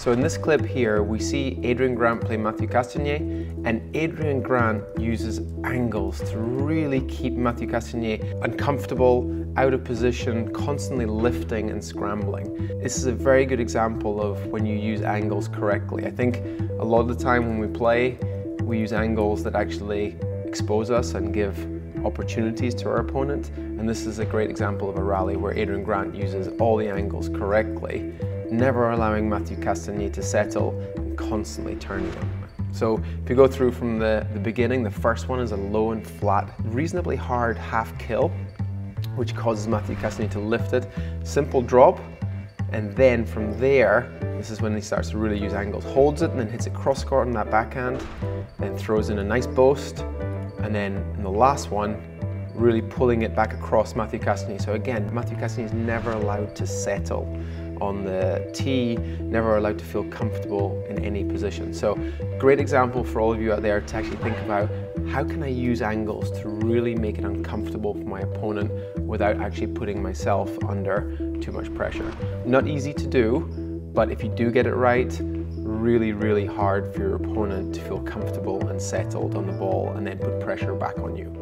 So in this clip here, we see Adrian Grant play Matthew Castagnet, and Adrian Grant uses angles to really keep Matthew Castagnet uncomfortable, out of position, constantly lifting and scrambling. This is a very good example of when you use angles correctly. I think a lot of the time when we play, we use angles that actually expose us and give opportunities to our opponent. And this is a great example of a rally where Adrian Grant uses all the angles correctly never allowing Matthew Castagnet to settle and constantly turning him. So if you go through from the, the beginning, the first one is a low and flat, reasonably hard half kill, which causes Matthew Castagnet to lift it. Simple drop, and then from there, this is when he starts to really use angles. Holds it and then hits it cross court on that backhand, then throws in a nice boast, and then in the last one, really pulling it back across Matthew Castagnet. So again, Matthew Castagnet is never allowed to settle on the tee, never allowed to feel comfortable in any position. So great example for all of you out there to actually think about how can I use angles to really make it uncomfortable for my opponent without actually putting myself under too much pressure. Not easy to do, but if you do get it right, really, really hard for your opponent to feel comfortable and settled on the ball and then put pressure back on you.